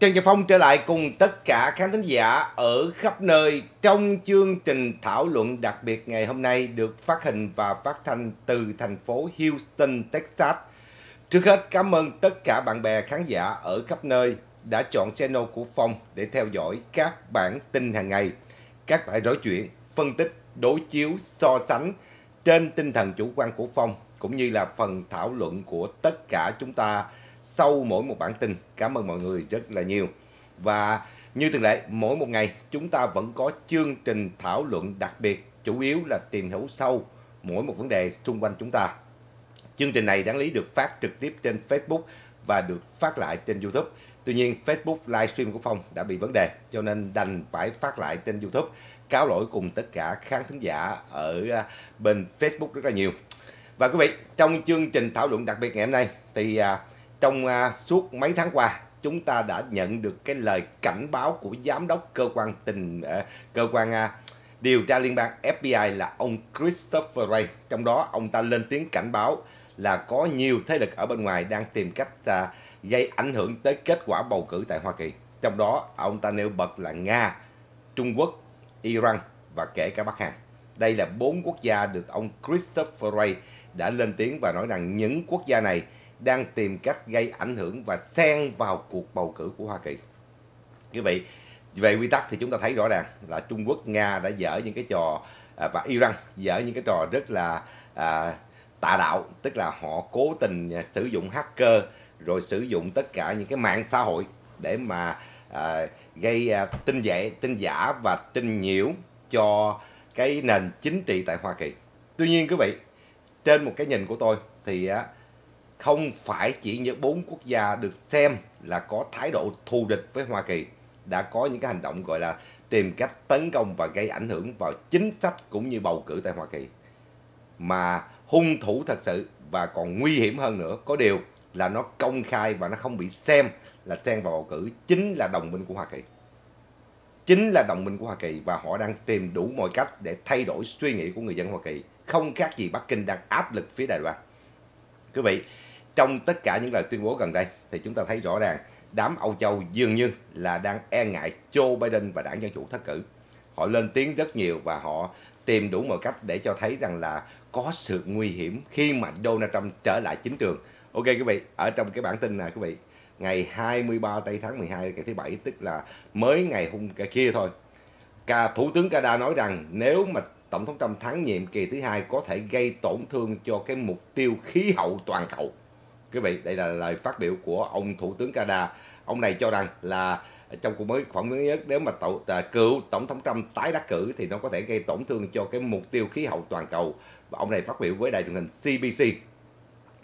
Trần Gia Phong trở lại cùng tất cả khán thính giả ở khắp nơi trong chương trình thảo luận đặc biệt ngày hôm nay được phát hình và phát thanh từ thành phố Houston, Texas. Trước hết cảm ơn tất cả bạn bè khán giả ở khắp nơi đã chọn channel của Phong để theo dõi các bản tin hàng ngày, các bài nói chuyện, phân tích, đối chiếu, so sánh trên tinh thần chủ quan của Phong cũng như là phần thảo luận của tất cả chúng ta sau mỗi một bản tin. Cảm ơn mọi người rất là nhiều. Và như thường lệ, mỗi một ngày chúng ta vẫn có chương trình thảo luận đặc biệt, chủ yếu là tìm hiểu sâu mỗi một vấn đề xung quanh chúng ta. Chương trình này đáng lý được phát trực tiếp trên Facebook và được phát lại trên YouTube. Tuy nhiên, Facebook livestream của Phong đã bị vấn đề, cho nên đành phải phát lại trên YouTube. Cáo lỗi cùng tất cả khán thính giả ở à, bên Facebook rất là nhiều. Và quý vị, trong chương trình thảo luận đặc biệt ngày hôm nay thì à, trong uh, suốt mấy tháng qua chúng ta đã nhận được cái lời cảnh báo của giám đốc cơ quan tình uh, cơ quan uh, điều tra liên bang FBI là ông Christopher Wray. Trong đó ông ta lên tiếng cảnh báo là có nhiều thế lực ở bên ngoài đang tìm cách uh, gây ảnh hưởng tới kết quả bầu cử tại Hoa Kỳ. Trong đó ông ta nêu bật là Nga Trung Quốc Iran và kể cả Bắc Hàn. Đây là bốn quốc gia được ông Christopher Wray đã lên tiếng và nói rằng những quốc gia này đang tìm cách gây ảnh hưởng và xen vào cuộc bầu cử của Hoa Kỳ. Như vậy, về quy tắc thì chúng ta thấy rõ ràng là Trung Quốc, Nga đã dở những cái trò à, và Iran dở những cái trò rất là à, tà đạo, tức là họ cố tình à, sử dụng hacker rồi sử dụng tất cả những cái mạng xã hội để mà à, gây à, tin giả, tin giả và tin nhiễu cho cái nền chính trị tại Hoa Kỳ. Tuy nhiên quý vị, trên một cái nhìn của tôi thì á, không phải chỉ những bốn quốc gia được xem là có thái độ thù địch với Hoa Kỳ đã có những cái hành động gọi là tìm cách tấn công và gây ảnh hưởng vào chính sách cũng như bầu cử tại Hoa Kỳ. Mà hung thủ thật sự và còn nguy hiểm hơn nữa có điều là nó công khai và nó không bị xem là xen vào bầu cử chính là đồng minh của Hoa Kỳ. Chính là đồng minh của Hoa Kỳ và họ đang tìm đủ mọi cách để thay đổi suy nghĩ của người dân Hoa Kỳ. Không khác gì Bắc Kinh đang áp lực phía Đài Loan. Quý vị, trong tất cả những lời tuyên bố gần đây thì chúng ta thấy rõ ràng đám Âu Châu dường như là đang e ngại Joe Biden và đảng Dân Chủ thất cử. Họ lên tiếng rất nhiều và họ tìm đủ mọi cách để cho thấy rằng là có sự nguy hiểm khi mà Donald Trump trở lại chính trường. Ok quý vị, ở trong cái bản tin này quý vị, ngày 23 tây tháng 12 ngày thứ bảy tức là mới ngày hôm kia thôi. Cả Thủ tướng Canada nói rằng nếu mà Tổng thống Trump thắng nhiệm kỳ thứ hai có thể gây tổn thương cho cái mục tiêu khí hậu toàn cầu quý vị đây là lời phát biểu của ông thủ tướng Canada. Ông này cho rằng là trong cuộc mới phỏng vấn nhất nếu mà tổ, à, cựu tổng thống Trump tái đắc cử thì nó có thể gây tổn thương cho cái mục tiêu khí hậu toàn cầu. Và ông này phát biểu với đài truyền hình CBC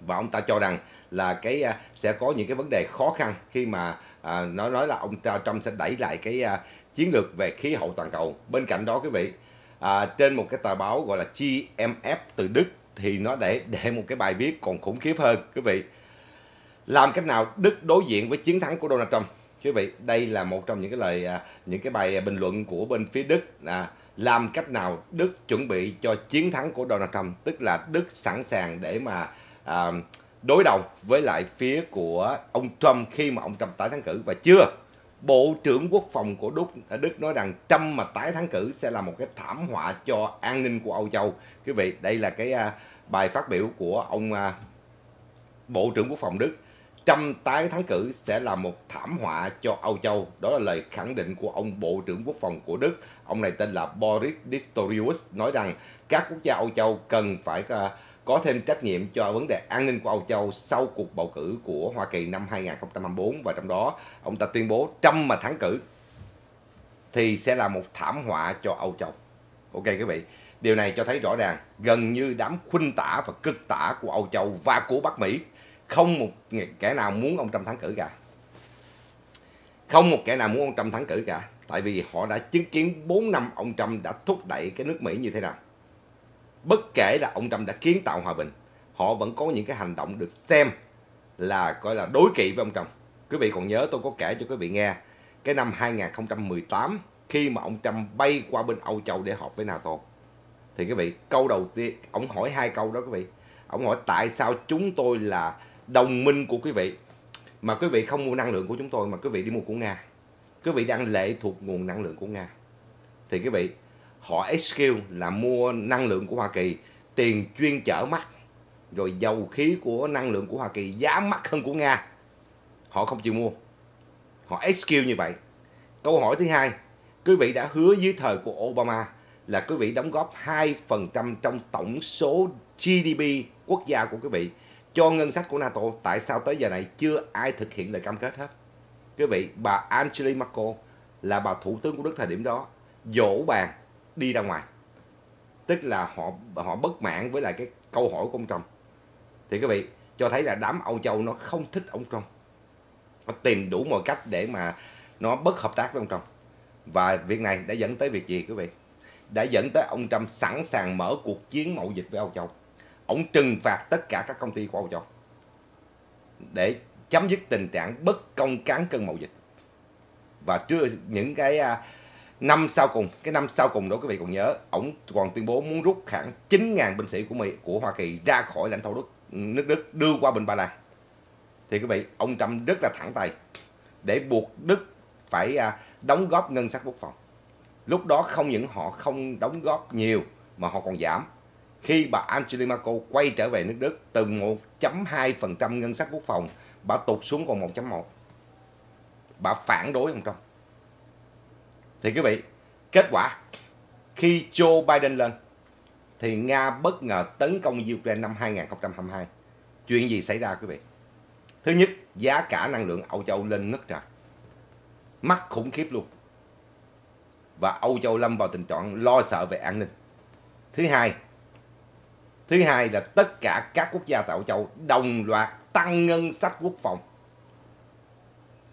và ông ta cho rằng là cái à, sẽ có những cái vấn đề khó khăn khi mà à, nó nói là ông Trump sẽ đẩy lại cái à, chiến lược về khí hậu toàn cầu. Bên cạnh đó quý vị à, trên một cái tờ báo gọi là GMF từ Đức thì nó để để một cái bài viết còn khủng khiếp hơn quý vị. Làm cách nào Đức đối diện với chiến thắng của Donald Trump? Quý vị đây là một trong những cái lời à, những cái bài bình luận của bên phía Đức à, làm cách nào Đức chuẩn bị cho chiến thắng của Donald Trump? Tức là Đức sẵn sàng để mà à, đối đầu với lại phía của ông Trump khi mà ông Trump tái thắng cử và chưa? Bộ trưởng Quốc phòng của Đức, à, Đức nói rằng Trump mà tái thắng cử sẽ là một cái thảm họa cho an ninh của Âu Châu. Quý vị, đây là cái à, bài phát biểu của ông à, Bộ trưởng Quốc phòng Đức. Trump tái thắng cử sẽ là một thảm họa cho Âu Châu. Đó là lời khẳng định của ông Bộ trưởng Quốc phòng của Đức. Ông này tên là Boris Pistorius nói rằng các quốc gia Âu Châu cần phải có thêm trách nhiệm cho vấn đề an ninh của Âu Châu sau cuộc bầu cử của Hoa Kỳ năm 2024 và trong đó ông ta tuyên bố Trump mà thắng cử thì sẽ là một thảm họa cho Âu Châu. Ok quý vị, điều này cho thấy rõ ràng gần như đám khuynh tả và cực tả của Âu Châu và của Bắc Mỹ không một kẻ nào muốn ông Trump thắng cử cả. Không một kẻ nào muốn ông Trump thắng cử cả. Tại vì họ đã chứng kiến 4 năm ông Trump đã thúc đẩy cái nước Mỹ như thế nào bất kể là ông Trump đã kiến tạo hòa bình, họ vẫn có những cái hành động được xem là coi là, đối kỵ với ông Trump. Quý vị còn nhớ, tôi có kể cho quý vị nghe, cái năm 2018 khi mà ông Trump bay qua bên Âu Châu để họp với NATO. Thì quý vị, câu đầu tiên, ông hỏi hai câu đó quý vị. Ông hỏi tại sao chúng tôi là đồng minh của quý vị, mà quý vị không mua năng lượng của chúng tôi, mà quý vị đi mua của Nga. Quý vị đang lệ thuộc nguồn năng lượng của Nga. Thì quý vị họ SQ là mua năng lượng của Hoa Kỳ tiền chuyên chở mắt rồi dầu khí của năng lượng của Hoa Kỳ giá mắc hơn của Nga họ không chịu mua họ SQ như vậy câu hỏi thứ hai quý vị đã hứa dưới thời của Obama là quý vị đóng góp 2% trong tổng số GDP quốc gia của quý vị cho ngân sách của NATO. Tại sao tới giờ này chưa ai thực hiện lời cam kết hết? Quý vị, bà Angela Merkel là bà thủ tướng của Đức thời điểm đó dỗ bàn đi ra ngoài. Tức là họ họ bất mãn với lại cái câu hỏi của ông Trump. Thì quý vị, cho thấy là đám Âu Châu nó không thích ông Trump. Nó tìm đủ mọi cách để mà nó bất hợp tác với ông Trump. Và việc này đã dẫn tới việc gì, quý vị? Đã dẫn tới ông Trump sẵn sàng mở cuộc chiến mậu dịch với Âu Châu. Ông trừng phạt tất cả các công ty của Âu Châu để chấm dứt tình trạng bất công cán cân mậu dịch. Và chưa những cái à, năm sau cùng, cái năm sau cùng đó quý vị còn nhớ, ổng còn tuyên bố muốn rút khoảng 9.000 binh sĩ của Mỹ của Hoa Kỳ ra khỏi lãnh thổ Đức, nước Đức đưa qua bên Ba Lan. Thì quý vị, ông Trump rất là thẳng tay để buộc Đức phải à, đóng góp ngân sách quốc phòng. Lúc đó không những họ không đóng góp nhiều mà họ còn giảm. Khi bà Angela Merkel quay trở về nước Đức từ 1.2% ngân sách quốc phòng, bà tụt xuống còn 1.1. Bà phản đối ông Trump. Thì quý vị, kết quả khi Joe Biden lên thì Nga bất ngờ tấn công Ukraine năm 2022. Chuyện gì xảy ra quý vị? Thứ nhất, giá cả năng lượng Âu Châu lên ngất trời mắc khủng khiếp luôn. Và Âu Châu lâm vào tình trạng lo sợ về an ninh. Thứ hai, thứ hai là tất cả các quốc gia tại Âu Châu đồng loạt tăng ngân sách quốc phòng.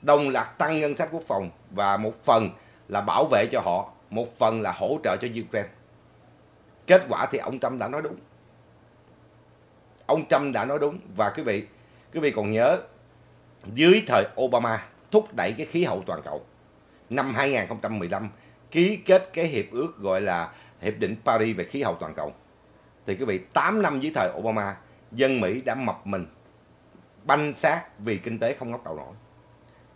Đồng loạt tăng ngân sách quốc phòng và một phần là bảo vệ cho họ, một phần là hỗ trợ cho Ukraine. Kết quả thì ông Trump đã nói đúng. Ông Trump đã nói đúng và quý vị, quý vị còn nhớ dưới thời Obama thúc đẩy cái khí hậu toàn cầu. Năm 2015 ký kết cái hiệp ước gọi là Hiệp định Paris về khí hậu toàn cầu. Thì quý vị 8 năm dưới thời Obama, dân Mỹ đã mập mình banh xác vì kinh tế không ngóc đầu nổi.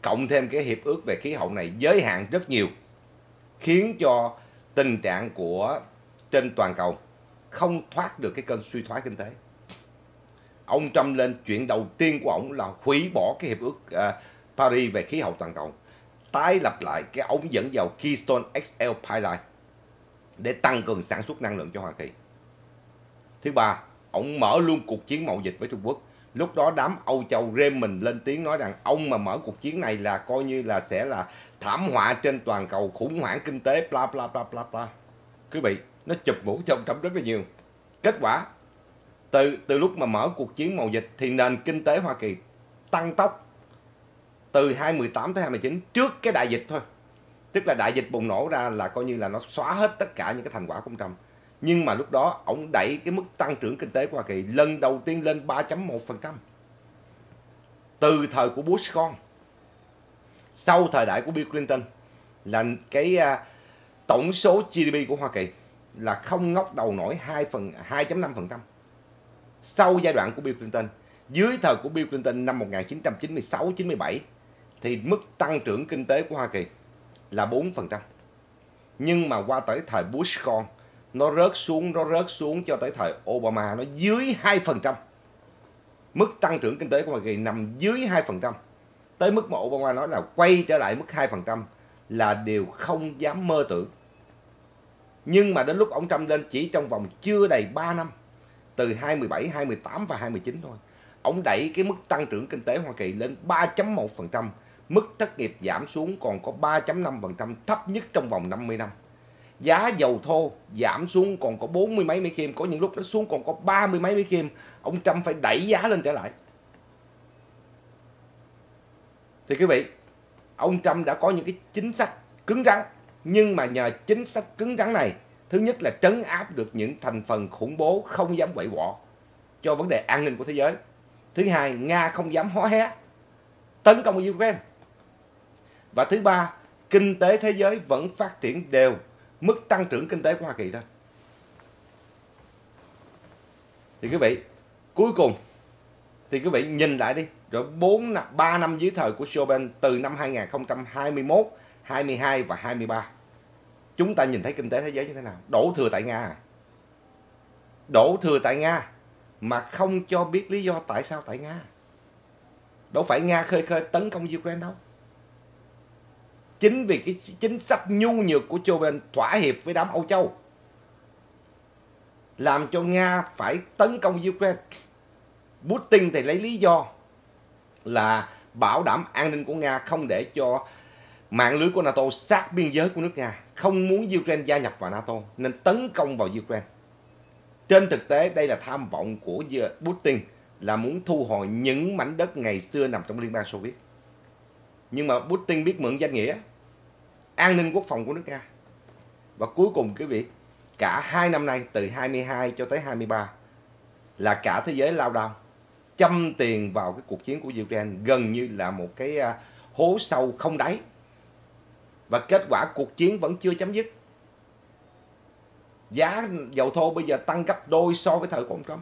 Cộng thêm cái hiệp ước về khí hậu này giới hạn rất nhiều, khiến cho tình trạng của trên toàn cầu không thoát được cái cơn suy thoái kinh tế. Ông Trump lên chuyện đầu tiên của ông là hủy bỏ cái hiệp ước uh, Paris về khí hậu toàn cầu tái lập lại cái ống dẫn dầu Keystone XL Pipeline để tăng cường sản xuất năng lượng cho Hoa Kỳ. Thứ ba, ông mở luôn cuộc chiến mậu dịch với Trung Quốc. Lúc đó đám Âu Châu rêm mình lên tiếng nói rằng ông mà mở cuộc chiến này là coi như là sẽ là thảm họa trên toàn cầu, khủng hoảng kinh tế, bla bla bla bla bla. Quý vị, nó chụp mũ cho ông Trump rất là nhiều. Kết quả, từ từ lúc mà mở cuộc chiến mậu dịch thì nền kinh tế Hoa Kỳ tăng tốc từ 2018 tới 2019 trước cái đại dịch thôi. Tức là đại dịch bùng nổ ra là coi như là nó xóa hết tất cả những cái thành quả của ông Trump. Nhưng mà lúc đó ông đẩy cái mức tăng trưởng kinh tế của Hoa Kỳ lần đầu tiên lên 3.1%. Từ thời của Bush con. Sau thời đại của Bill Clinton là cái uh, tổng số GDP của Hoa Kỳ là không ngóc đầu nổi 2 phần 2.5%. Sau giai đoạn của Bill Clinton, dưới thời của Bill Clinton năm 1996-97 thì mức tăng trưởng kinh tế của Hoa Kỳ là 4%. Nhưng mà qua tới thời Bush con, nó rớt xuống, nó rớt xuống cho tới thời Obama, nó dưới 2%. Mức tăng trưởng kinh tế của Hoa Kỳ nằm dưới 2%. Tới mức mà Obama nói là quay trở lại mức 2% là điều không dám mơ tưởng. Nhưng mà đến lúc ông Trump lên chỉ trong vòng chưa đầy 3 năm, từ 2017, 2018 và 2019 thôi, ông đẩy cái mức tăng trưởng kinh tế Hoa Kỳ lên 3.1%, mức thất nghiệp giảm xuống còn có 3.5% thấp nhất trong vòng 50 năm. Giá dầu thô giảm xuống còn có 40 mấy mấy Kim, có những lúc nó xuống còn có 30 mấy mấy Kim, ông Trump phải đẩy giá lên trở lại. Thì quý vị, ông Trump đã có những cái chính sách cứng rắn, nhưng mà nhờ chính sách cứng rắn này, thứ nhất là trấn áp được những thành phần khủng bố không dám quậy quọ cho vấn đề an ninh của thế giới. Thứ hai, Nga không dám hó hé tấn công Ukraine. Và thứ ba, kinh tế thế giới vẫn phát triển đều mức tăng trưởng kinh tế của Hoa Kỳ thôi. Thì quý vị, cuối cùng thì quý vị nhìn lại đi, rồi 4 3 năm dưới thời của Joe Biden từ năm 2021, 22 và 23. Chúng ta nhìn thấy kinh tế thế giới như thế nào? Đổ thừa tại Nga à? Đổ thừa tại Nga mà không cho biết lý do tại sao tại Nga. Đâu phải Nga khơi khơi tấn công Ukraine đâu. Chính vì cái chính sách nhu nhược của Joe Biden thỏa hiệp với đám Âu Châu làm cho Nga phải tấn công Ukraine. Putin thì lấy lý do là bảo đảm an ninh của Nga không để cho mạng lưới của NATO sát biên giới của nước Nga, không muốn Ukraine gia nhập vào NATO nên tấn công vào Ukraine. Trên thực tế đây là tham vọng của Putin là muốn thu hồi những mảnh đất ngày xưa nằm trong Liên bang Xô Viết. Nhưng mà Putin biết mượn danh nghĩa an ninh quốc phòng của nước Nga. Và cuối cùng quý vị, cả hai năm nay từ 22 cho tới 23 là cả thế giới lao đao châm tiền vào cái cuộc chiến của Ukraine gần như là một cái à, hố sâu không đáy. Và kết quả cuộc chiến vẫn chưa chấm dứt. Giá dầu thô bây giờ tăng gấp đôi so với thời của ông Trump.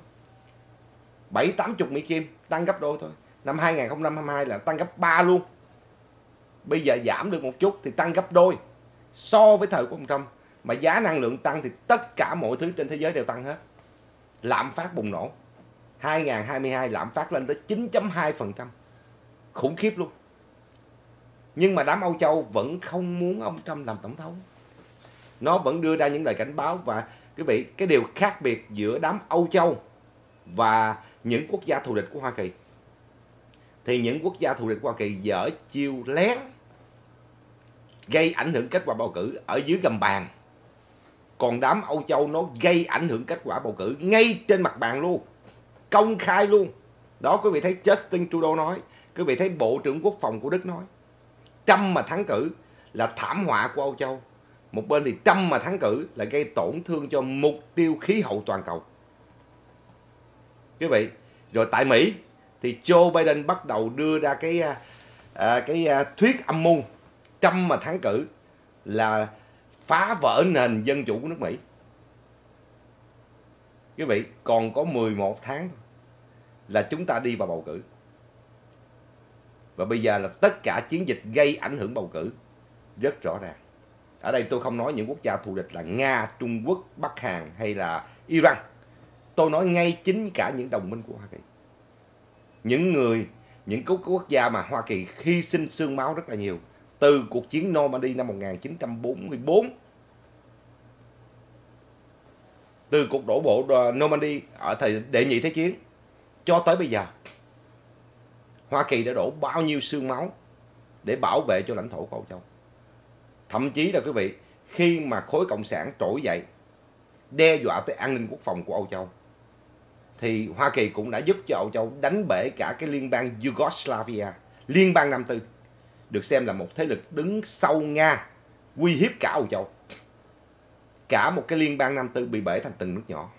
7 80 Mỹ Kim tăng gấp đôi thôi. Năm 2022 là tăng gấp 3 luôn. Bây giờ giảm được một chút thì tăng gấp đôi so với thời của ông Trump. Mà giá năng lượng tăng thì tất cả mọi thứ trên thế giới đều tăng hết. Lạm phát bùng nổ. 2022 lạm phát lên tới 9.2%. Khủng khiếp luôn. Nhưng mà đám Âu Châu vẫn không muốn ông Trump làm tổng thống. Nó vẫn đưa ra những lời cảnh báo và quý vị, cái điều khác biệt giữa đám Âu Châu và những quốc gia thù địch của Hoa Kỳ thì những quốc gia thù địch của Hoa Kỳ dở chiêu lén gây ảnh hưởng kết quả bầu cử ở dưới gầm bàn. Còn đám Âu Châu nó gây ảnh hưởng kết quả bầu cử ngay trên mặt bàn luôn. Công khai luôn. Đó quý vị thấy Justin Trudeau nói. Quý vị thấy Bộ trưởng Quốc phòng của Đức nói. Trăm mà thắng cử là thảm họa của Âu Châu. Một bên thì trăm mà thắng cử là gây tổn thương cho mục tiêu khí hậu toàn cầu. Quý vị, rồi tại Mỹ thì Joe Biden bắt đầu đưa ra cái à, à cái à, thuyết âm mưu trăm mà thắng cử là phá vỡ nền dân chủ của nước Mỹ. Quý vị, còn có 11 tháng là chúng ta đi vào bầu cử. Và bây giờ là tất cả chiến dịch gây ảnh hưởng bầu cử rất rõ ràng. Ở đây tôi không nói những quốc gia thù địch là Nga, Trung Quốc, Bắc Hàn hay là Iran. Tôi nói ngay chính cả những đồng minh của Hoa Kỳ. Những người, những quốc gia mà Hoa Kỳ hy sinh xương máu rất là nhiều. Từ cuộc chiến Normandy năm 1944 từ cuộc đổ bộ ờ, Normandy ở thời đệ nhị thế chiến cho tới bây giờ Hoa Kỳ đã đổ bao nhiêu xương máu để bảo vệ cho lãnh thổ của Âu Châu. Thậm chí là quý vị, khi mà khối cộng sản trỗi dậy đe dọa tới an ninh quốc phòng của Âu Châu thì Hoa Kỳ cũng đã giúp cho Âu Châu đánh bể cả cái liên bang Yugoslavia, liên bang Nam Tư, được xem là một thế lực đứng sau Nga, uy hiếp cả Âu Châu. Cả một cái liên bang Nam Tư bị bể thành từng nước nhỏ.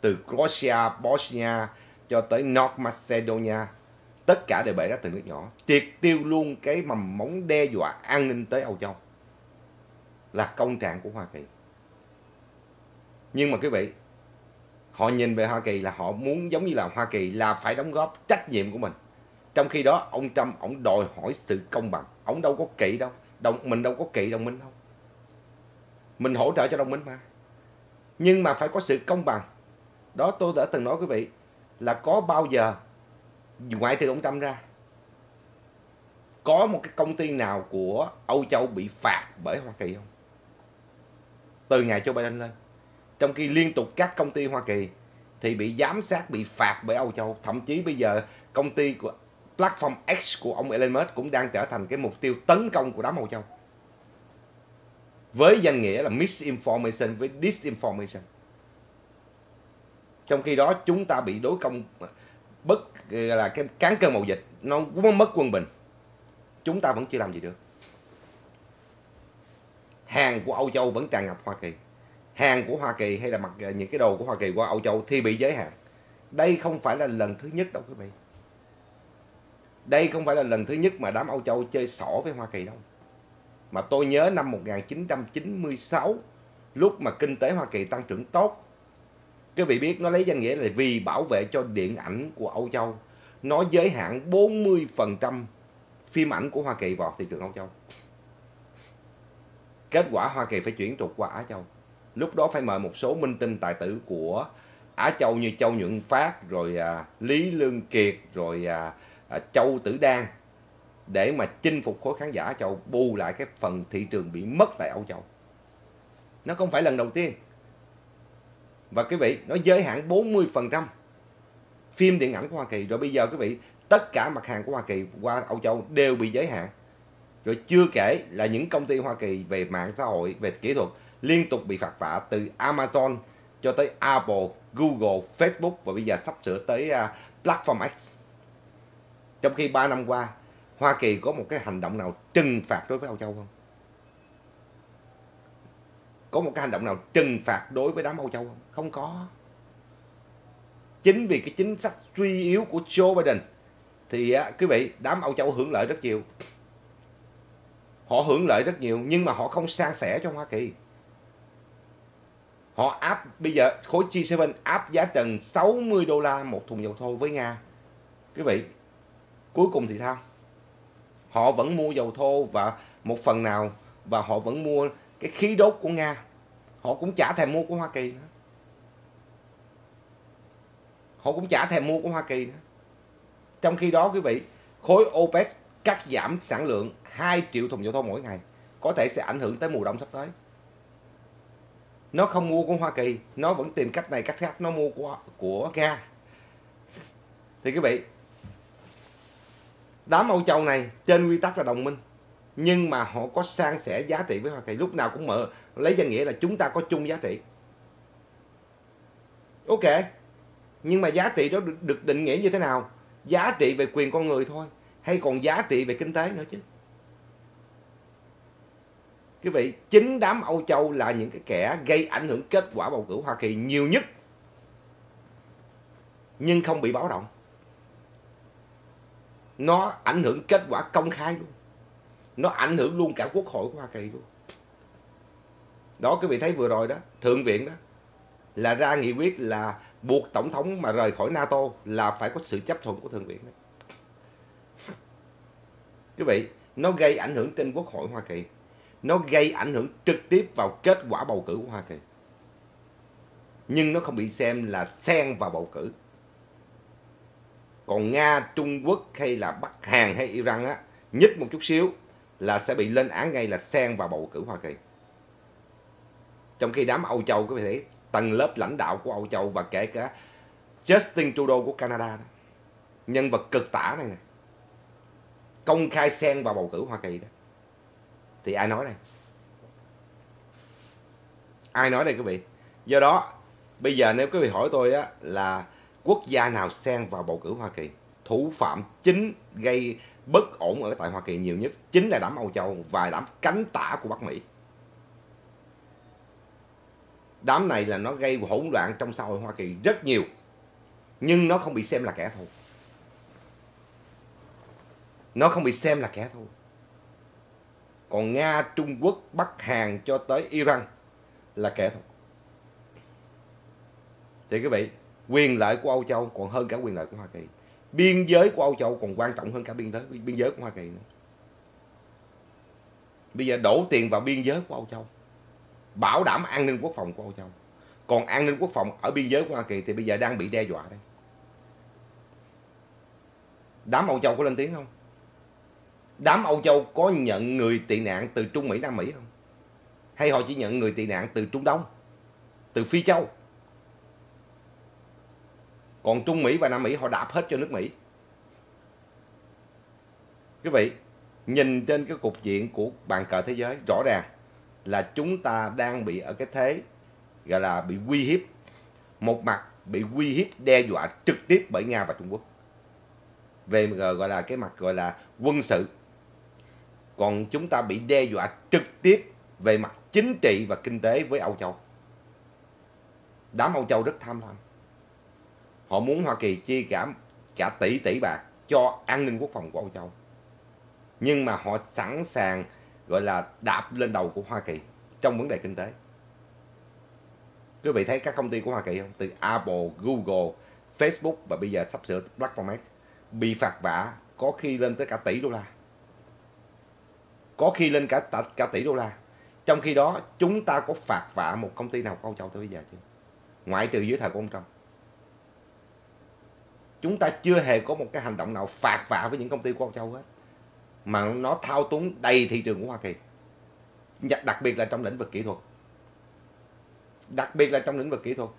Từ Croatia, Bosnia cho tới North Macedonia, tất cả đều bể ra từng nước nhỏ. Triệt tiêu luôn cái mầm móng đe dọa an ninh tới Âu Châu. Là công trạng của Hoa Kỳ. Nhưng mà quý vị, họ nhìn về Hoa Kỳ là họ muốn giống như là Hoa Kỳ là phải đóng góp trách nhiệm của mình. Trong khi đó ông Trump ông đòi hỏi sự công bằng. Ông đâu có kỵ đâu. Đồng, mình đâu có kỵ đồng minh đâu. Mình hỗ trợ cho đồng minh mà. Nhưng mà phải có sự công bằng. Đó tôi đã từng nói quý vị là có bao giờ ngoại trừ ông Trump ra có một cái công ty nào của Âu Châu bị phạt bởi Hoa Kỳ không? Từ ngày Joe Biden lên trong khi liên tục các công ty Hoa Kỳ thì bị giám sát, bị phạt bởi Âu Châu. Thậm chí bây giờ công ty của platform X của ông Elon Musk cũng đang trở thành cái mục tiêu tấn công của đám Âu Châu. Với danh nghĩa là misinformation với disinformation. Trong khi đó, chúng ta bị đối công, bất là cái cán cân mậu dịch, nó cũng mất quân bình. Chúng ta vẫn chưa làm gì được. Hàng của Âu Châu vẫn tràn ngập Hoa Kỳ hàng của Hoa Kỳ hay là mặc ờ, những cái đồ của Hoa Kỳ qua Âu Châu thì bị giới hạn. Đây không phải là lần thứ nhất đâu, quý vị. Đây không phải là lần thứ nhất mà đám Âu Châu chơi xỏ với Hoa Kỳ đâu. Mà tôi nhớ năm 1996 lúc mà kinh tế Hoa Kỳ tăng trưởng tốt. các vị biết nó lấy danh nghĩa là vì bảo vệ cho điện ảnh của Âu Châu. nó giới hạn 40% phim ảnh của Hoa Kỳ vào thị trường Âu Châu. Kết quả Hoa Kỳ phải chuyển trục qua Á Châu. Lúc đó phải mời một số minh tinh tài tử của Á Châu như Châu Nhuận Phát, rồi à, Lý Lương Kiệt, rồi à, à, Châu Tử Đan để mà chinh phục khối khán giả Châu bù lại cái phần thị trường bị mất tại Âu Châu. Nó không phải lần đầu tiên. Và quý vị, nó giới hạn 40% phim điện ảnh của Hoa Kỳ. Rồi bây giờ quý vị, tất cả mặt hàng của Hoa Kỳ qua Âu Châu đều bị giới hạn. Rồi chưa kể là những công ty Hoa Kỳ về mạng xã hội, về kỹ thuật liên tục bị phạt vạ từ Amazon cho tới Apple, Google, Facebook và bây giờ sắp sửa tới uh, Platform X. Trong khi 3 năm qua, Hoa Kỳ có một cái hành động nào trừng phạt đối với Âu Châu không? Có một cái hành động nào trừng phạt đối với đám Âu Châu không? Không có. Chính vì cái chính sách suy yếu của Joe Biden thì à, quý vị, đám Âu Châu hưởng lợi rất nhiều. Họ hưởng lợi rất nhiều nhưng mà họ không san sẻ cho Hoa Kỳ. Họ áp, bây giờ khối G7 áp giá trần 60 đô la một thùng dầu thô với Nga. Quý vị, cuối cùng thì sao? Họ vẫn mua dầu thô và một phần nào và họ vẫn mua cái khí đốt của Nga. Họ cũng chả thèm mua của Hoa Kỳ nữa. Họ cũng chả thèm mua của Hoa Kỳ nữa. Trong khi đó quý vị, khối OPEC cắt giảm sản lượng 2 triệu thùng dầu thô mỗi ngày có thể sẽ ảnh hưởng tới mùa đông sắp tới. Nó không mua của Hoa Kỳ, nó vẫn tìm cách này cách khác nó mua của của Nga. Thì quý vị, đám Âu Châu này trên quy tắc là đồng minh. Nhưng mà họ có san sẻ giá trị với Hoa Kỳ. Lúc nào cũng mở lấy danh nghĩa là chúng ta có chung giá trị. Ok nhưng mà giá trị đó được, được định nghĩa như thế nào? Giá trị về quyền con người thôi hay còn giá trị về kinh tế nữa chứ? Quý vị chính đám Âu Châu là những cái kẻ gây ảnh hưởng kết quả bầu cử Hoa Kỳ nhiều nhất nhưng không bị báo động nó ảnh hưởng kết quả công khai luôn. Nó ảnh hưởng luôn cả quốc hội của Hoa Kỳ luôn. Đó, quý vị thấy vừa rồi đó, thượng viện đó, là ra nghị quyết là buộc tổng thống mà rời khỏi NATO là phải có sự chấp thuận của thượng viện đó. quý vị, nó gây ảnh hưởng trên quốc hội Hoa Kỳ. Nó gây ảnh hưởng trực tiếp vào kết quả bầu cử của Hoa Kỳ. Nhưng nó không bị xem là xen vào bầu cử còn Nga, Trung Quốc hay là Bắc Hàn hay Iran á nhích một chút xíu là sẽ bị lên án ngay là xen vào bầu cử Hoa Kỳ. Trong khi đám Âu Châu có thể tầng lớp lãnh đạo của Âu Châu và kể cả Justin Trudeau của Canada đó, nhân vật cực tả này nè công khai xen vào bầu cử Hoa Kỳ đó. Thì ai nói đây? Ai nói đây quý vị? Do đó bây giờ nếu quý vị hỏi tôi á là quốc gia nào xen vào bầu cử Hoa Kỳ? Thủ phạm chính gây bất ổn ở tại Hoa Kỳ nhiều nhất chính là đám Âu Châu và đám cánh tả của Bắc Mỹ. Đám này là nó gây hỗn loạn trong xã hội Hoa Kỳ rất nhiều nhưng nó không bị xem là kẻ thù. Nó không bị xem là kẻ thù. Còn Nga, Trung Quốc, Bắc Hàn cho tới Iran là kẻ thù. Thì quý vị quyền lợi của Âu Châu còn hơn cả quyền lợi của Hoa Kỳ. Biên giới của Âu Châu còn quan trọng hơn cả biên giới biên giới của Hoa Kỳ nữa. Bây giờ đổ tiền vào biên giới của Âu Châu, bảo đảm an ninh quốc phòng của Âu Châu. Còn an ninh quốc phòng ở biên giới của Hoa Kỳ thì bây giờ đang bị đe dọa đây. Đám Âu Châu có lên tiếng không? Đám Âu Châu có nhận người tị nạn từ Trung Mỹ, Nam Mỹ không? Hay họ chỉ nhận người tị nạn từ Trung Đông, từ Phi Châu? Còn Trung Mỹ và Nam Mỹ, họ đạp hết cho nước Mỹ. Quý vị, nhìn trên cái cục diện của bàn cờ thế giới, rõ ràng là chúng ta đang bị ở cái thế, gọi là bị uy hiếp. Một mặt bị uy hiếp, đe dọa trực tiếp bởi Nga và Trung Quốc. Về gọi là cái mặt gọi là quân sự. Còn chúng ta bị đe dọa trực tiếp về mặt chính trị và kinh tế với Âu Châu. Đám Âu Châu rất tham lam họ muốn Hoa Kỳ chi cả cả tỷ tỷ bạc cho an ninh quốc phòng của Âu Châu nhưng mà họ sẵn sàng gọi là đạp lên đầu của Hoa Kỳ trong vấn đề kinh tế quý vị thấy các công ty của Hoa Kỳ không từ Apple, Google, Facebook và bây giờ sắp sửa Platform X bị phạt vạ có khi lên tới cả tỷ đô la. Có khi lên cả cả tỷ đô la. Trong khi đó chúng ta có phạt vạ một công ty nào của Âu Châu tới bây giờ chưa? Ngoại trừ dưới thời của ông Trump. Chúng ta chưa hề có một cái hành động nào phạt vạ với những công ty của Âu Châu hết. Mà nó thao túng đầy thị trường của Hoa Kỳ. Đặc biệt là trong lĩnh vực kỹ thuật. Đặc biệt là trong lĩnh vực kỹ thuật.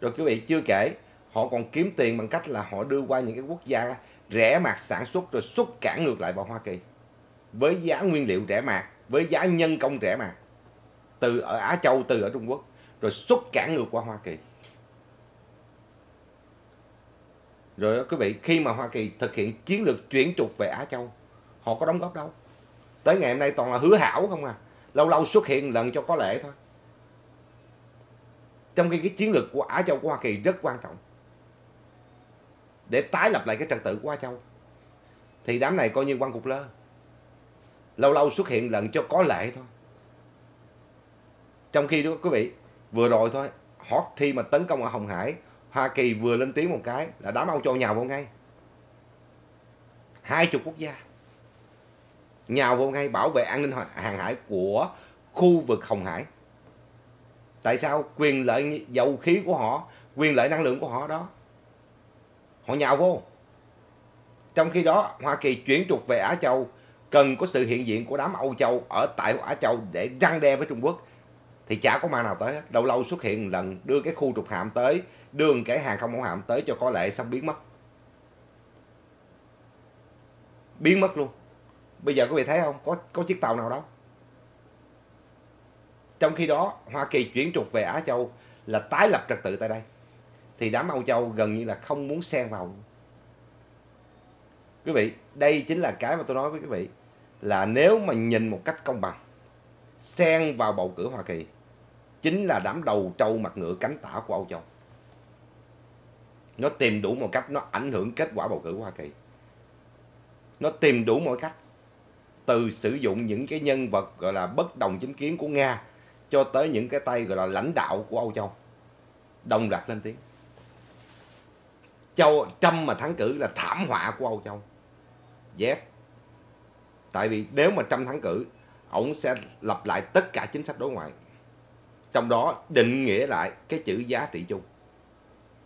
Rồi quý vị chưa kể, họ còn kiếm tiền bằng cách là họ đưa qua những cái quốc gia rẻ mạt sản xuất rồi xuất cản ngược lại vào Hoa Kỳ. Với giá nguyên liệu rẻ mạt, với giá nhân công rẻ mạt. Từ ở Á Châu, từ ở Trung Quốc. Rồi xuất cản ngược qua Hoa Kỳ. Rồi đó quý vị, khi mà Hoa Kỳ thực hiện chiến lược chuyển trục về Á Châu, họ có đóng góp đâu. Tới ngày hôm nay toàn là hứa hảo không à. Lâu lâu xuất hiện lần cho có lệ thôi. Trong khi cái chiến lược của Á Châu của Hoa Kỳ rất quan trọng. Để tái lập lại cái trật tự của Á Châu. Thì đám này coi như quan cục lơ. Lâu lâu xuất hiện lần cho có lệ thôi. Trong khi đó quý vị, vừa rồi thôi, hot thi mà tấn công ở Hồng Hải, Hoa Kỳ vừa lên tiếng một cái là đám Âu Châu nhào vào ngay. Hai chục quốc gia nhào vào ngay bảo vệ an ninh hàng hải của khu vực Hồng Hải. Tại sao? Quyền lợi dầu khí của họ, quyền lợi năng lượng của họ đó. Họ nhào vô. Trong khi đó, Hoa Kỳ chuyển trục về Á Châu cần có sự hiện diện của đám Âu Châu ở tại Á Châu để răng đe với Trung Quốc thì chả có ma nào tới hết. Đâu lâu xuất hiện lần đưa cái khu trục hạm tới, đường cái hàng không mẫu hạm tới cho có lệ xong biến mất. Biến mất luôn. Bây giờ quý vị thấy không? Có có chiếc tàu nào đâu. Trong khi đó, Hoa Kỳ chuyển trục về Á Châu là tái lập trật tự tại đây. Thì đám Âu Châu gần như là không muốn xen vào. Quý vị, đây chính là cái mà tôi nói với quý vị. Là nếu mà nhìn một cách công bằng, xen vào bầu cử Hoa Kỳ, chính là đám đầu trâu mặt ngựa cánh tả của Âu Châu. Nó tìm đủ một cách, nó ảnh hưởng kết quả bầu cử Hoa Kỳ. Nó tìm đủ mọi cách từ sử dụng những cái nhân vật gọi là bất đồng chính kiến của Nga cho tới những cái tay gọi là lãnh đạo của Âu Châu. Đồng loạt lên tiếng. Châu trăm mà thắng cử là thảm họa của Âu Châu. Yes. Tại vì nếu mà trăm thắng cử ông sẽ lập lại tất cả chính sách đối ngoại. Trong đó định nghĩa lại cái chữ giá trị chung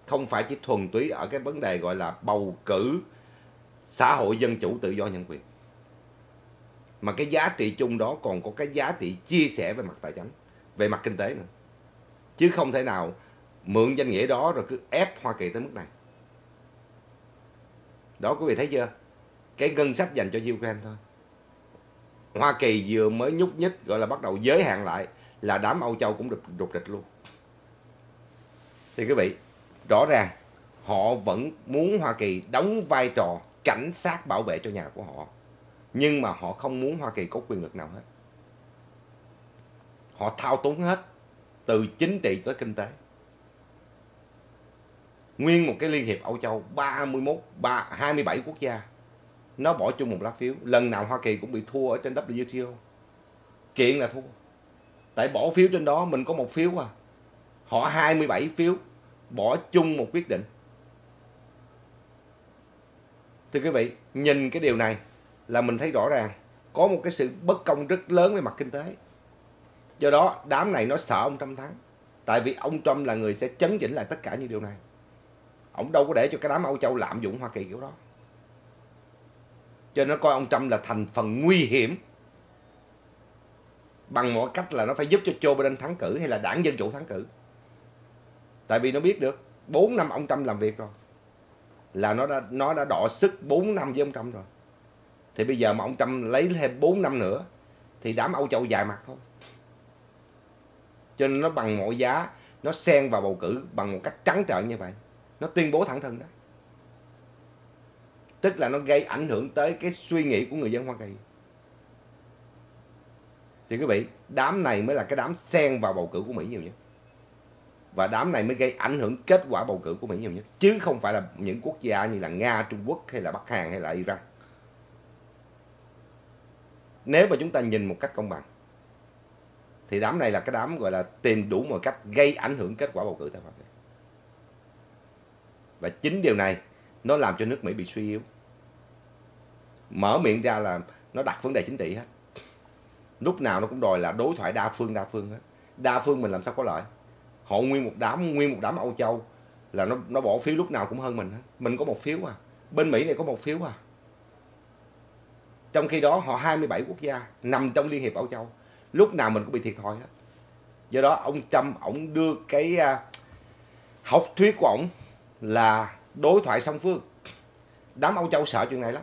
không phải chỉ thuần túy ở cái vấn đề gọi là bầu cử xã hội dân chủ tự do nhân quyền. Mà cái giá trị chung đó còn có cái giá trị chia sẻ về mặt tài chính, về mặt kinh tế nữa. Chứ không thể nào mượn danh nghĩa đó rồi cứ ép Hoa Kỳ tới mức này. Đó, quý vị thấy chưa? Cái ngân sách dành cho Ukraine thôi. Hoa Kỳ vừa mới nhúc nhích, gọi là bắt đầu giới hạn lại là đám Âu Châu cũng được đục rịch luôn. Thì quý vị rõ ràng họ vẫn muốn Hoa Kỳ đóng vai trò cảnh sát bảo vệ cho nhà của họ. Nhưng mà họ không muốn Hoa Kỳ có quyền lực nào hết. Họ thao túng hết từ chính trị tới kinh tế. Nguyên một cái liên hiệp Âu Châu 31 3, 27 quốc gia nó bỏ chung một lá phiếu. Lần nào Hoa Kỳ cũng bị thua ở trên WTO kiện là thua. Tại bỏ phiếu trên đó mình có một phiếu à. Họ 27 phiếu bỏ chung một quyết định thưa quý vị, nhìn cái điều này là mình thấy rõ ràng có một cái sự bất công rất lớn về mặt kinh tế. Do đó, đám này nó sợ ông Trump thắng. Tại vì ông Trump là người sẽ chấn chỉnh lại tất cả những điều này. Ông đâu có để cho cái đám Âu Châu lạm dụng Hoa Kỳ kiểu đó. Cho nên nó coi ông Trump là thành phần nguy hiểm. Bằng mọi cách là nó phải giúp cho Joe Biden thắng cử hay là đảng Dân Chủ thắng cử. Tại vì nó biết được 4 năm ông Trump làm việc rồi. Là nó đã, nó đã đọ sức 4 năm với ông Trump rồi. Thì bây giờ mà ông Trump lấy thêm 4 năm nữa thì đám Âu Châu dài mặt thôi. Cho nên nó bằng mọi giá nó xen vào bầu cử bằng một cách trắng trợn như vậy. Nó tuyên bố thẳng thừng đó. Tức là nó gây ảnh hưởng tới cái suy nghĩ của người dân Hoa Kỳ. Thì quý vị đám này mới là cái đám xen vào bầu cử của Mỹ nhiều nhất và đám này mới gây ảnh hưởng kết quả bầu cử của Mỹ nhiều nhất. Chứ không phải là những quốc gia như là Nga, Trung Quốc hay là Bắc Hàn hay là Iran. Nếu mà chúng ta nhìn một cách công bằng thì đám này là cái đám gọi là tìm đủ mọi cách gây ảnh hưởng kết quả bầu cử tại Hoa Kỳ. Và chính điều này nó làm cho nước Mỹ bị suy yếu. mở miệng ra là nó đặt vấn đề chính trị hết. Lúc nào nó cũng đòi là đối thoại đa phương đa phương hết. Đa phương mình làm sao có lợi? Họ nguyên một đám nguyên một đám Âu Châu là nó nó bỏ phiếu lúc nào cũng hơn mình mình có một phiếu à. Bên Mỹ này có một phiếu à. Trong khi đó họ 27 quốc gia nằm trong Liên hiệp Âu Châu. Lúc nào mình cũng bị thiệt thòi hết. Do đó ông Trump ổng đưa cái uh, học thuyết của ổng là đối thoại song phương. Đám Âu Châu sợ chuyện này lắm.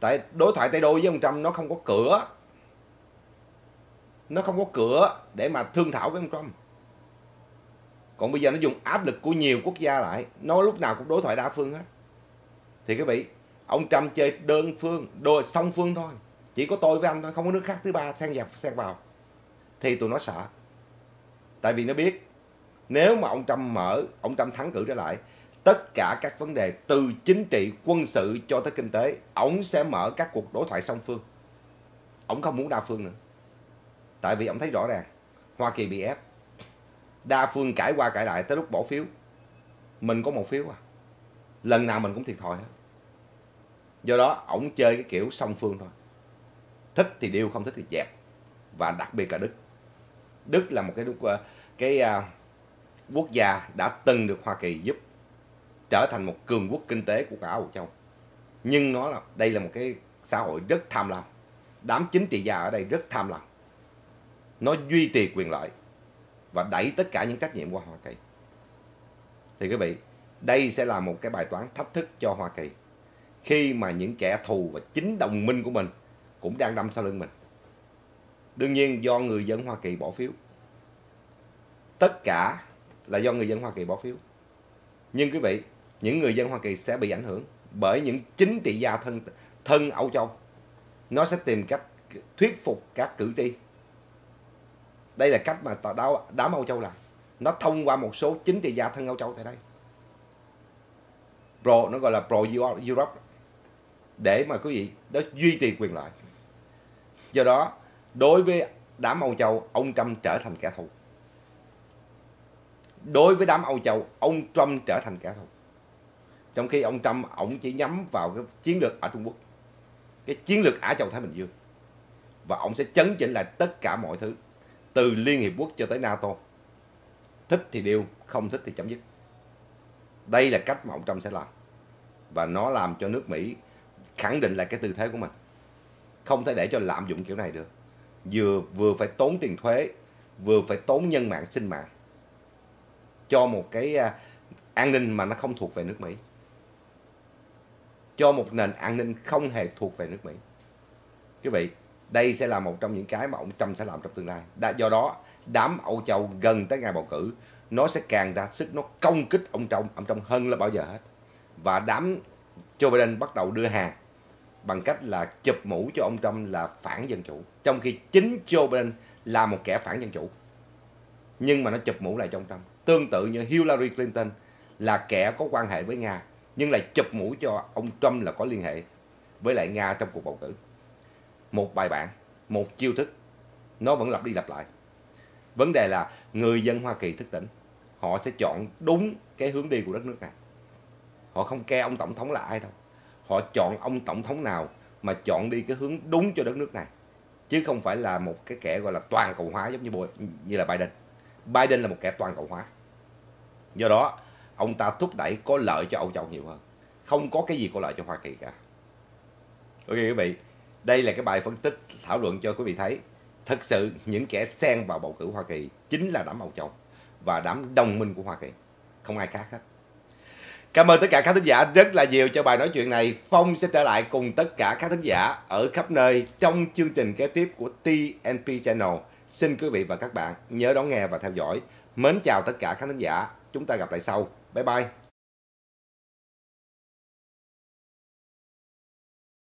Tại đối thoại tay đôi với ông Trump nó không có cửa. Nó không có cửa để mà thương thảo với ông Trump còn bây giờ nó dùng áp lực của nhiều quốc gia lại, nó lúc nào cũng đối thoại đa phương hết. Thì quý vị, ông Trump chơi đơn phương đôi song phương thôi. Chỉ có tôi với anh thôi, không có nước khác thứ ba xen vào xen vào. Thì tụi nó sợ. Tại vì nó biết, nếu mà ông Trump mở, ông Trump thắng cử trở lại, tất cả các vấn đề từ chính trị, quân sự cho tới kinh tế, ông sẽ mở các cuộc đối thoại song phương. Ông không muốn đa phương nữa. Tại vì ông thấy rõ ràng, Hoa Kỳ bị ép đa phương cãi qua cãi lại tới lúc bỏ phiếu. Mình có một phiếu à. Lần nào mình cũng thiệt thòi hết. Do đó ổng chơi cái kiểu song phương thôi. Thích thì điêu không thích thì dẹp. Và đặc biệt là đức. Đức là một cái ờ, cái, cái uh, quốc gia đã từng được hoa kỳ giúp trở thành một cường quốc kinh tế của cả Âu Châu. Nhưng nó là đây là một cái xã hội rất tham lam. Đám chính trị gia ở đây rất tham lam. Nó duy trì quyền lợi và đẩy tất cả những trách nhiệm qua Hoa Kỳ. Thì quý vị, đây sẽ là một cái bài toán thách thức cho Hoa Kỳ khi mà những kẻ thù và chính đồng minh của mình cũng đang đâm sau lưng mình. Đương nhiên do người dân Hoa Kỳ bỏ phiếu. Tất cả là do người dân Hoa Kỳ bỏ phiếu. Nhưng quý vị, những người dân Hoa Kỳ sẽ bị ảnh hưởng bởi những chính trị gia thân thân Âu Châu. Nó sẽ tìm cách thuyết phục các cử tri. Đây là cách mà đám Âu Châu làm. Nó thông qua một số chính trị gia thân Âu Châu tại đây. Pro, nó gọi là pro Europe. Để mà quý vị đó duy trì quyền lợi. Do đó, đối với đám Âu Châu, ông Trump trở thành kẻ thù. Đối với đám Âu Châu, ông Trump trở thành kẻ thù trong khi ông Trump ông chỉ nhắm vào cái chiến lược ở Trung Quốc cái chiến lược Á Châu Thái Bình Dương và ông sẽ chấn chỉnh lại tất cả mọi thứ từ Liên Hiệp Quốc cho tới NATO. Thích thì điêu, không thích thì chấm dứt. Đây là cách mà ông Trump sẽ làm. Và nó làm cho nước Mỹ khẳng định lại cái tư thế của mình. Không thể để cho lạm dụng kiểu này được. Vừa vừa phải tốn tiền thuế vừa phải tốn nhân mạng sinh mạng cho một cái à, an ninh mà nó không thuộc về nước Mỹ. Cho một nền an ninh không hề thuộc về nước Mỹ. Quý vị, đây sẽ là một trong những cái mà ông Trump sẽ làm trong tương lai. Do đó, đám Âu Châu gần tới ngày bầu cử, nó sẽ càng ra sức nó công kích ông Trump, ông Trump hơn là bao giờ hết. Và đám Joe Biden bắt đầu đưa hàng bằng cách là chụp mũ cho ông Trump là phản dân chủ. Trong khi chính Joe Biden là một kẻ phản dân chủ. Nhưng mà nó chụp mũ lại cho ông Trump. Tương tự như Hillary Clinton là kẻ có quan hệ với Nga nhưng lại chụp mũ cho ông Trump là có liên hệ với lại Nga trong cuộc bầu cử. Một bài bản, một chiêu thức, nó vẫn lặp đi lặp lại. Vấn đề là người dân Hoa Kỳ thức tỉnh, họ sẽ chọn đúng cái hướng đi của đất nước này. Họ không ke ông tổng thống là ai đâu. Họ chọn ông tổng thống nào mà chọn đi cái hướng đúng cho đất nước này. Chứ không phải là một cái kẻ gọi là toàn cầu hóa giống như như là Biden. Biden là một kẻ toàn cầu hóa. Do đó, ông ta thúc đẩy có lợi cho Âu Châu nhiều hơn không có cái gì có lợi cho Hoa Kỳ cả ok quý vị đây là cái bài phân tích thảo luận cho quý vị thấy thật sự, những kẻ xen vào bầu cử Hoa Kỳ chính là đám Âu Châu và đám đồng minh của Hoa Kỳ không ai khác hết Cảm ơn tất cả các thính giả rất là nhiều cho bài nói chuyện này. Phong sẽ trở lại cùng tất cả các thính giả ở khắp nơi trong chương trình kế tiếp của TNP Channel. Xin quý vị và các bạn nhớ đón nghe và theo dõi. Mến chào tất cả các thính giả. Chúng ta gặp lại sau. Bye bye.